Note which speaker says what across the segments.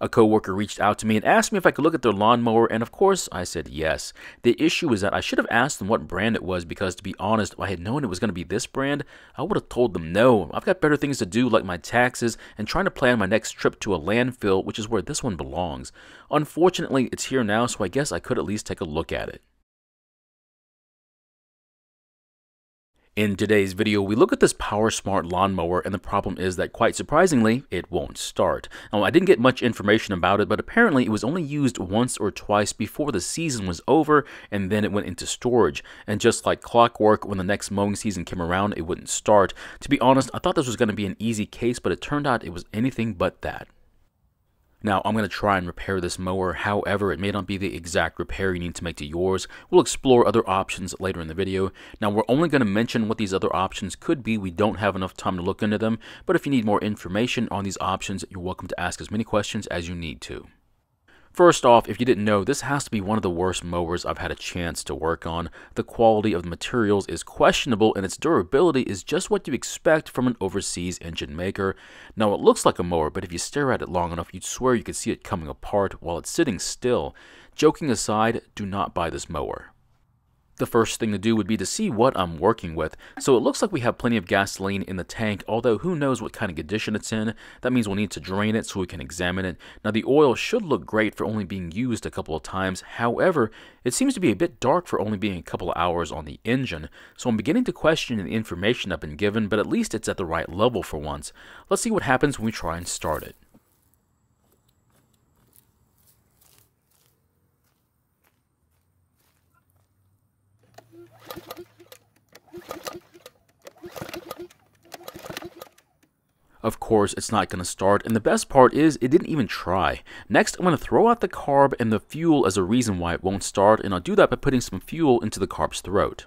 Speaker 1: A coworker reached out to me and asked me if I could look at their lawnmower, and of course I said yes. The issue is that I should have asked them what brand it was because, to be honest, if I had known it was going to be this brand, I would have told them no. I've got better things to do, like my taxes and trying to plan my next trip to a landfill, which is where this one belongs. Unfortunately, it's here now, so I guess I could at least take a look at it. In today's video, we look at this PowerSmart lawnmower and the problem is that quite surprisingly, it won't start. Now, I didn't get much information about it, but apparently it was only used once or twice before the season was over and then it went into storage. And just like clockwork, when the next mowing season came around, it wouldn't start. To be honest, I thought this was going to be an easy case, but it turned out it was anything but that. Now, I'm going to try and repair this mower, however, it may not be the exact repair you need to make to yours. We'll explore other options later in the video. Now, we're only going to mention what these other options could be. We don't have enough time to look into them, but if you need more information on these options, you're welcome to ask as many questions as you need to. First off, if you didn't know, this has to be one of the worst mowers I've had a chance to work on. The quality of the materials is questionable and its durability is just what you expect from an overseas engine maker. Now it looks like a mower, but if you stare at it long enough, you'd swear you could see it coming apart while it's sitting still. Joking aside, do not buy this mower. The first thing to do would be to see what I'm working with. So it looks like we have plenty of gasoline in the tank, although who knows what kind of condition it's in. That means we'll need to drain it so we can examine it. Now the oil should look great for only being used a couple of times. However, it seems to be a bit dark for only being a couple of hours on the engine. So I'm beginning to question the information I've been given, but at least it's at the right level for once. Let's see what happens when we try and start it. Of course, it's not going to start, and the best part is it didn't even try. Next, I'm going to throw out the carb and the fuel as a reason why it won't start, and I'll do that by putting some fuel into the carb's throat.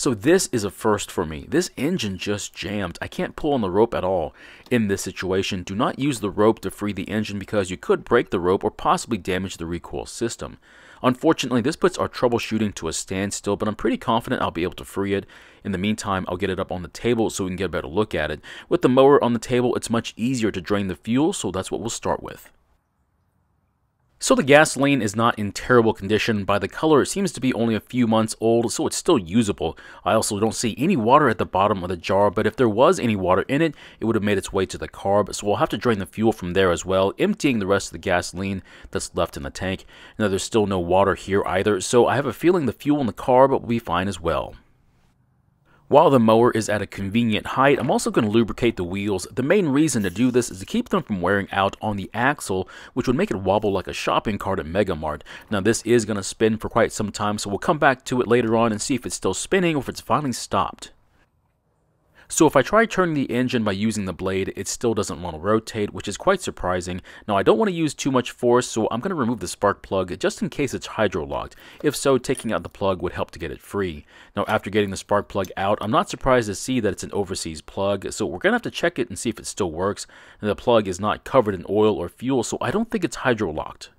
Speaker 1: So this is a first for me. This engine just jammed. I can't pull on the rope at all. In this situation, do not use the rope to free the engine because you could break the rope or possibly damage the recoil system. Unfortunately, this puts our troubleshooting to a standstill, but I'm pretty confident I'll be able to free it. In the meantime, I'll get it up on the table so we can get a better look at it. With the mower on the table, it's much easier to drain the fuel, so that's what we'll start with. So the gasoline is not in terrible condition. By the color, it seems to be only a few months old, so it's still usable. I also don't see any water at the bottom of the jar, but if there was any water in it, it would have made its way to the carb, so we'll have to drain the fuel from there as well, emptying the rest of the gasoline that's left in the tank. Now, there's still no water here either, so I have a feeling the fuel in the carb will be fine as well. While the mower is at a convenient height, I'm also going to lubricate the wheels. The main reason to do this is to keep them from wearing out on the axle, which would make it wobble like a shopping cart at Megamart. Now this is going to spin for quite some time, so we'll come back to it later on and see if it's still spinning or if it's finally stopped. So if I try turning the engine by using the blade, it still doesn't want to rotate, which is quite surprising. Now I don't want to use too much force, so I'm going to remove the spark plug just in case it's hydro-locked. If so, taking out the plug would help to get it free. Now after getting the spark plug out, I'm not surprised to see that it's an overseas plug, so we're going to have to check it and see if it still works. And the plug is not covered in oil or fuel, so I don't think it's hydro-locked.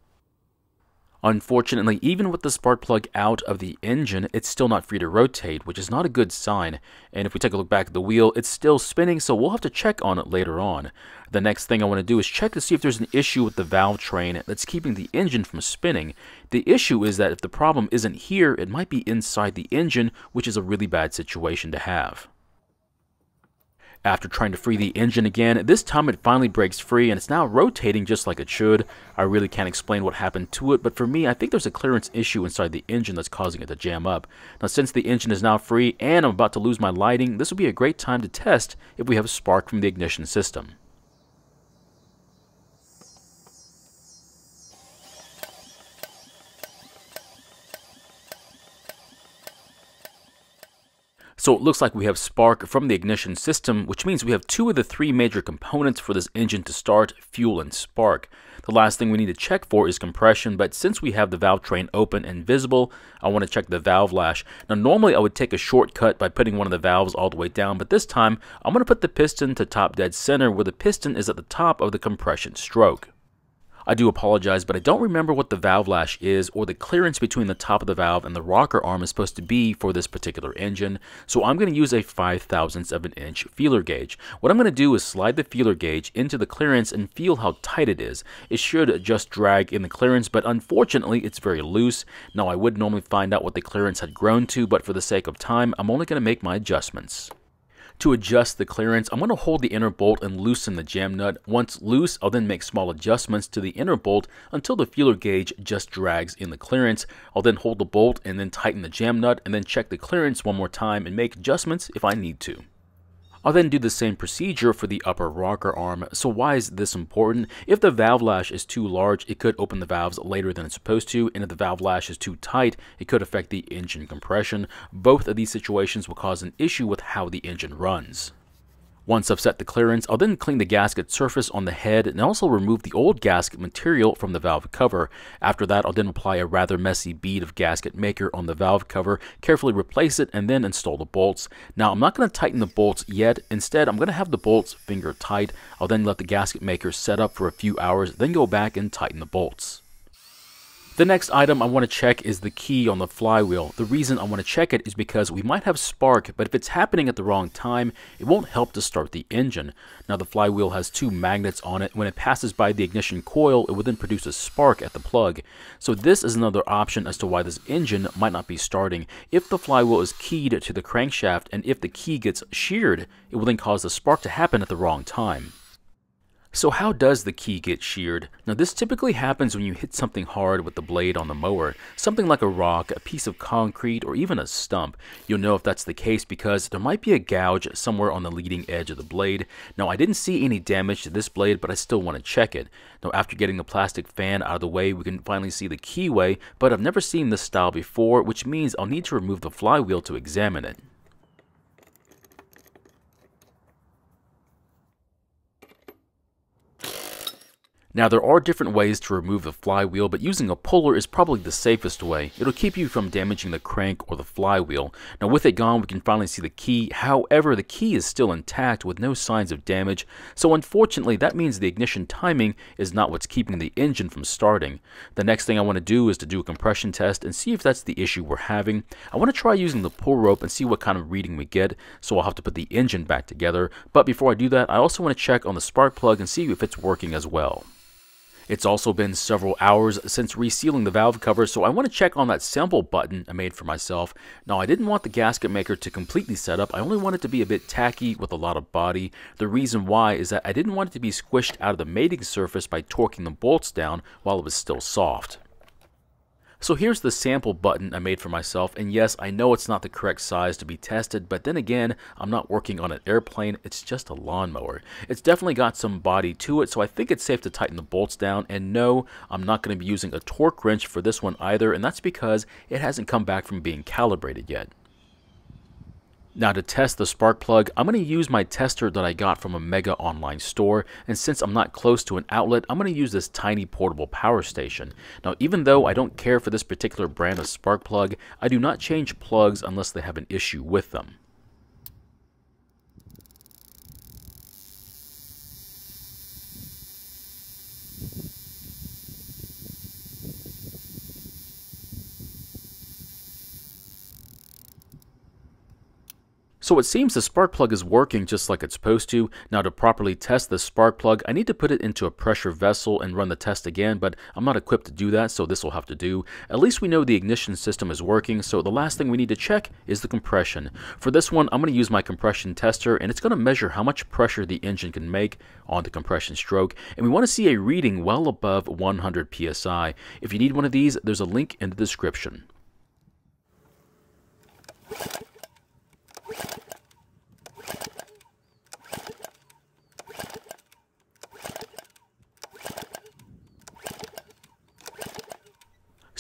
Speaker 1: Unfortunately, even with the spark plug out of the engine, it's still not free to rotate, which is not a good sign. And if we take a look back at the wheel, it's still spinning, so we'll have to check on it later on. The next thing I want to do is check to see if there's an issue with the valve train that's keeping the engine from spinning. The issue is that if the problem isn't here, it might be inside the engine, which is a really bad situation to have. After trying to free the engine again, this time it finally breaks free and it's now rotating just like it should. I really can't explain what happened to it, but for me, I think there's a clearance issue inside the engine that's causing it to jam up. Now, since the engine is now free and I'm about to lose my lighting, this would be a great time to test if we have a spark from the ignition system. So it looks like we have spark from the ignition system, which means we have two of the three major components for this engine to start, fuel and spark. The last thing we need to check for is compression, but since we have the valve train open and visible, I want to check the valve lash. Now normally I would take a shortcut by putting one of the valves all the way down, but this time I'm going to put the piston to top dead center where the piston is at the top of the compression stroke. I do apologize, but I don't remember what the valve lash is or the clearance between the top of the valve and the rocker arm is supposed to be for this particular engine, so I'm going to use a 5 thousandths of an inch feeler gauge. What I'm going to do is slide the feeler gauge into the clearance and feel how tight it is. It should just drag in the clearance, but unfortunately it's very loose. Now I would normally find out what the clearance had grown to, but for the sake of time, I'm only going to make my adjustments. To adjust the clearance, I'm going to hold the inner bolt and loosen the jam nut. Once loose, I'll then make small adjustments to the inner bolt until the feeler gauge just drags in the clearance. I'll then hold the bolt and then tighten the jam nut and then check the clearance one more time and make adjustments if I need to. I'll then do the same procedure for the upper rocker arm. So why is this important? If the valve lash is too large, it could open the valves later than it's supposed to, and if the valve lash is too tight, it could affect the engine compression. Both of these situations will cause an issue with how the engine runs. Once I've set the clearance, I'll then clean the gasket surface on the head and also remove the old gasket material from the valve cover. After that, I'll then apply a rather messy bead of gasket maker on the valve cover, carefully replace it, and then install the bolts. Now, I'm not going to tighten the bolts yet. Instead, I'm going to have the bolts finger tight. I'll then let the gasket maker set up for a few hours, then go back and tighten the bolts. The next item I want to check is the key on the flywheel. The reason I want to check it is because we might have spark, but if it's happening at the wrong time, it won't help to start the engine. Now the flywheel has two magnets on it. When it passes by the ignition coil, it will then produce a spark at the plug. So this is another option as to why this engine might not be starting. If the flywheel is keyed to the crankshaft and if the key gets sheared, it will then cause the spark to happen at the wrong time. So how does the key get sheared? Now this typically happens when you hit something hard with the blade on the mower, something like a rock, a piece of concrete, or even a stump. You'll know if that's the case because there might be a gouge somewhere on the leading edge of the blade. Now I didn't see any damage to this blade, but I still want to check it. Now after getting the plastic fan out of the way, we can finally see the keyway, but I've never seen this style before, which means I'll need to remove the flywheel to examine it. Now there are different ways to remove the flywheel, but using a puller is probably the safest way. It'll keep you from damaging the crank or the flywheel. Now with it gone, we can finally see the key. However, the key is still intact with no signs of damage, so unfortunately that means the ignition timing is not what's keeping the engine from starting. The next thing I want to do is to do a compression test and see if that's the issue we're having. I want to try using the pull rope and see what kind of reading we get, so I'll have to put the engine back together. But before I do that, I also want to check on the spark plug and see if it's working as well. It's also been several hours since resealing the valve cover, so I want to check on that sample button I made for myself. Now, I didn't want the gasket maker to completely set up, I only want it to be a bit tacky with a lot of body. The reason why is that I didn't want it to be squished out of the mating surface by torquing the bolts down while it was still soft. So here's the sample button I made for myself, and yes, I know it's not the correct size to be tested, but then again, I'm not working on an airplane, it's just a lawnmower. It's definitely got some body to it, so I think it's safe to tighten the bolts down, and no, I'm not going to be using a torque wrench for this one either, and that's because it hasn't come back from being calibrated yet. Now to test the spark plug, I'm going to use my tester that I got from a mega online store, and since I'm not close to an outlet, I'm going to use this tiny portable power station. Now even though I don't care for this particular brand of spark plug, I do not change plugs unless they have an issue with them. So it seems the spark plug is working just like it's supposed to. Now to properly test the spark plug, I need to put it into a pressure vessel and run the test again, but I'm not equipped to do that, so this will have to do. At least we know the ignition system is working, so the last thing we need to check is the compression. For this one, I'm going to use my compression tester, and it's going to measure how much pressure the engine can make on the compression stroke, and we want to see a reading well above 100 psi. If you need one of these, there's a link in the description.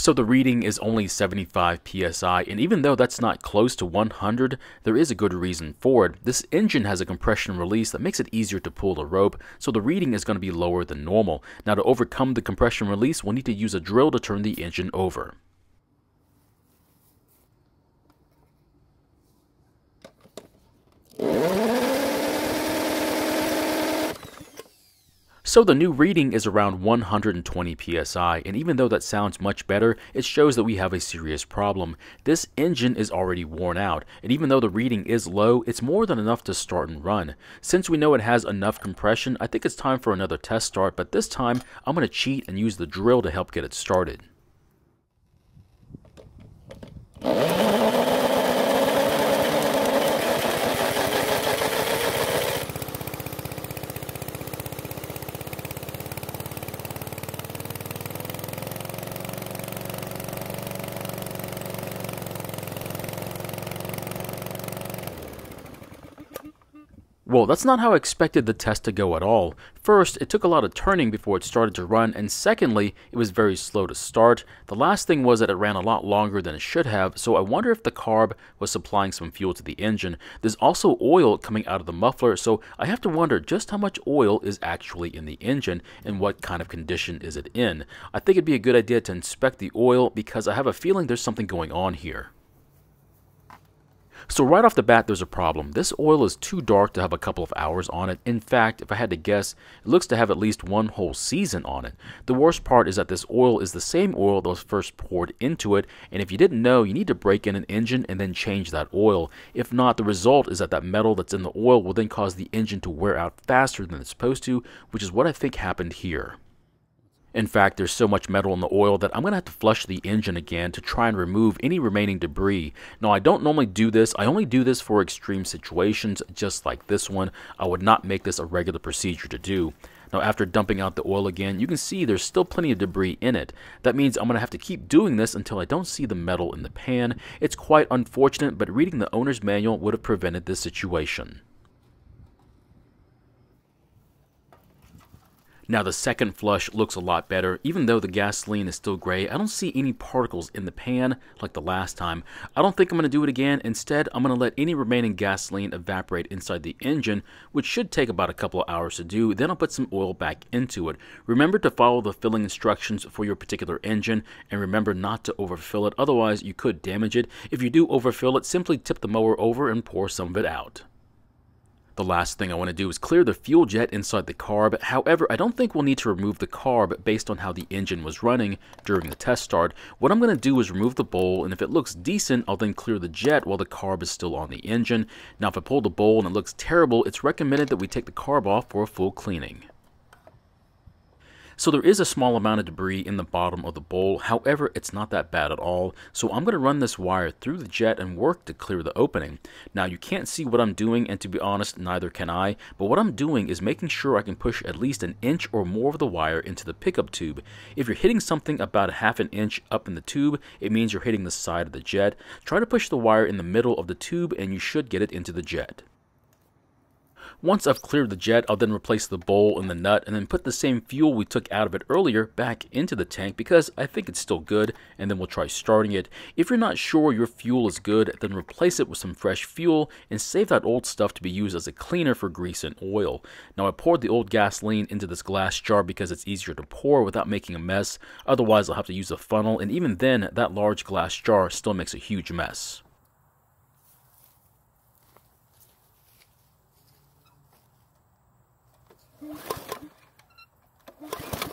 Speaker 1: So the reading is only 75 psi, and even though that's not close to 100, there is a good reason for it. This engine has a compression release that makes it easier to pull the rope, so the reading is going to be lower than normal. Now to overcome the compression release, we'll need to use a drill to turn the engine over. So the new reading is around 120 psi, and even though that sounds much better, it shows that we have a serious problem. This engine is already worn out, and even though the reading is low, it's more than enough to start and run. Since we know it has enough compression, I think it's time for another test start, but this time I'm going to cheat and use the drill to help get it started. Well, that's not how I expected the test to go at all. First, it took a lot of turning before it started to run, and secondly, it was very slow to start. The last thing was that it ran a lot longer than it should have, so I wonder if the carb was supplying some fuel to the engine. There's also oil coming out of the muffler, so I have to wonder just how much oil is actually in the engine and what kind of condition is it in. I think it'd be a good idea to inspect the oil because I have a feeling there's something going on here. So right off the bat, there's a problem. This oil is too dark to have a couple of hours on it. In fact, if I had to guess, it looks to have at least one whole season on it. The worst part is that this oil is the same oil that was first poured into it, and if you didn't know, you need to break in an engine and then change that oil. If not, the result is that that metal that's in the oil will then cause the engine to wear out faster than it's supposed to, which is what I think happened here. In fact, there's so much metal in the oil that I'm going to have to flush the engine again to try and remove any remaining debris. Now, I don't normally do this. I only do this for extreme situations, just like this one. I would not make this a regular procedure to do. Now, after dumping out the oil again, you can see there's still plenty of debris in it. That means I'm going to have to keep doing this until I don't see the metal in the pan. It's quite unfortunate, but reading the owner's manual would have prevented this situation. Now the second flush looks a lot better. Even though the gasoline is still gray, I don't see any particles in the pan like the last time. I don't think I'm going to do it again. Instead, I'm going to let any remaining gasoline evaporate inside the engine, which should take about a couple of hours to do. Then I'll put some oil back into it. Remember to follow the filling instructions for your particular engine, and remember not to overfill it, otherwise you could damage it. If you do overfill it, simply tip the mower over and pour some of it out. The last thing I want to do is clear the fuel jet inside the carb. However, I don't think we'll need to remove the carb based on how the engine was running during the test start. What I'm going to do is remove the bowl, and if it looks decent, I'll then clear the jet while the carb is still on the engine. Now, if I pull the bowl and it looks terrible, it's recommended that we take the carb off for a full cleaning. So there is a small amount of debris in the bottom of the bowl, however it's not that bad at all. So I'm going to run this wire through the jet and work to clear the opening. Now you can't see what I'm doing and to be honest neither can I, but what I'm doing is making sure I can push at least an inch or more of the wire into the pickup tube. If you're hitting something about a half an inch up in the tube, it means you're hitting the side of the jet. Try to push the wire in the middle of the tube and you should get it into the jet. Once I've cleared the jet, I'll then replace the bowl and the nut and then put the same fuel we took out of it earlier back into the tank because I think it's still good and then we'll try starting it. If you're not sure your fuel is good, then replace it with some fresh fuel and save that old stuff to be used as a cleaner for grease and oil. Now I poured the old gasoline into this glass jar because it's easier to pour without making a mess, otherwise I'll have to use a funnel and even then that large glass jar still makes a huge mess. Thank you.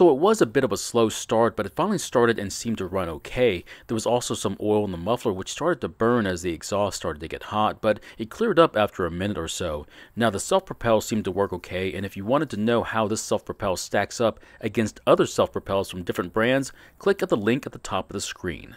Speaker 1: So it was a bit of a slow start, but it finally started and seemed to run okay. There was also some oil in the muffler which started to burn as the exhaust started to get hot, but it cleared up after a minute or so. Now the self-propel seemed to work okay, and if you wanted to know how this self-propel stacks up against other self-propels from different brands, click at the link at the top of the screen.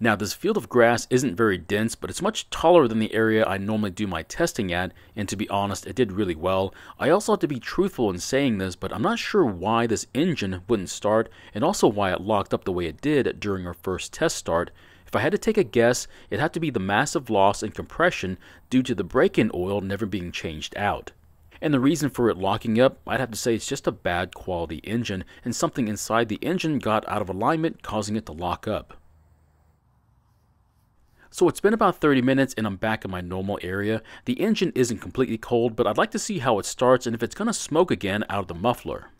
Speaker 1: Now this field of grass isn't very dense, but it's much taller than the area I normally do my testing at, and to be honest, it did really well. I also have to be truthful in saying this, but I'm not sure why this engine wouldn't start, and also why it locked up the way it did during our first test start. If I had to take a guess, it'd have to be the massive loss in compression due to the break-in oil never being changed out. And the reason for it locking up, I'd have to say it's just a bad quality engine, and something inside the engine got out of alignment causing it to lock up. So it's been about 30 minutes and I'm back in my normal area. The engine isn't completely cold, but I'd like to see how it starts and if it's going to smoke again out of the muffler.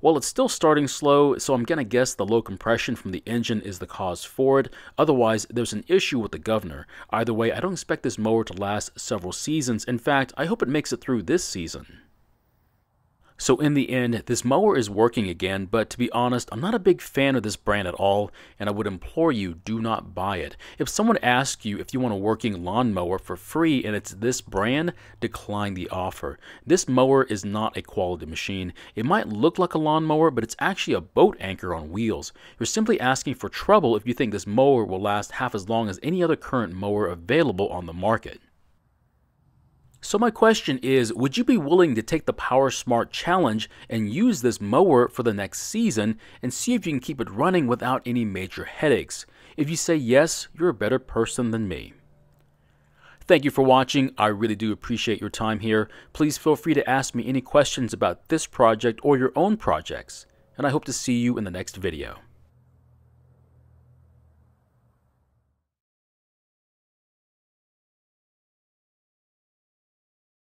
Speaker 1: Well, it's still starting slow, so I'm going to guess the low compression from the engine is the cause for it. Otherwise, there's an issue with the governor. Either way, I don't expect this mower to last several seasons. In fact, I hope it makes it through this season. So in the end, this mower is working again, but to be honest, I'm not a big fan of this brand at all, and I would implore you, do not buy it. If someone asks you if you want a working lawnmower for free and it's this brand, decline the offer. This mower is not a quality machine. It might look like a lawnmower, but it's actually a boat anchor on wheels. You're simply asking for trouble if you think this mower will last half as long as any other current mower available on the market. So my question is, would you be willing to take the PowerSmart challenge and use this mower for the next season and see if you can keep it running without any major headaches? If you say yes, you're a better person than me. Thank you for watching. I really do appreciate your time here. Please feel free to ask me any questions about this project or your own projects, and I hope to see you in the next video.